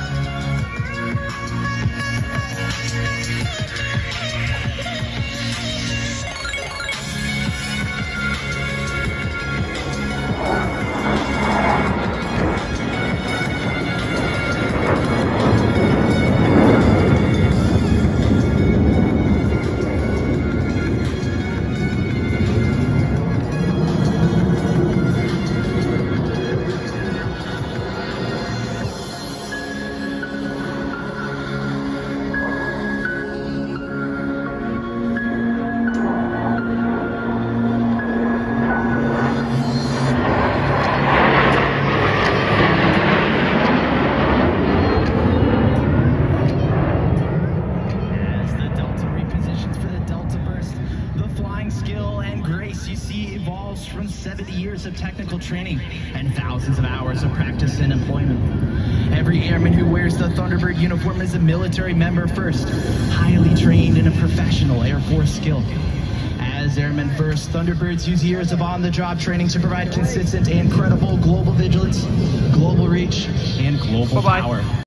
了。Grace you see evolves from 70 years of technical training and thousands of hours of practice and employment. Every airman who wears the Thunderbird uniform is a military member first, highly trained in a professional Air Force skill. As Airmen First, Thunderbirds use years of on-the-job training to provide consistent and credible global vigilance, global reach, and global Bye-bye. power.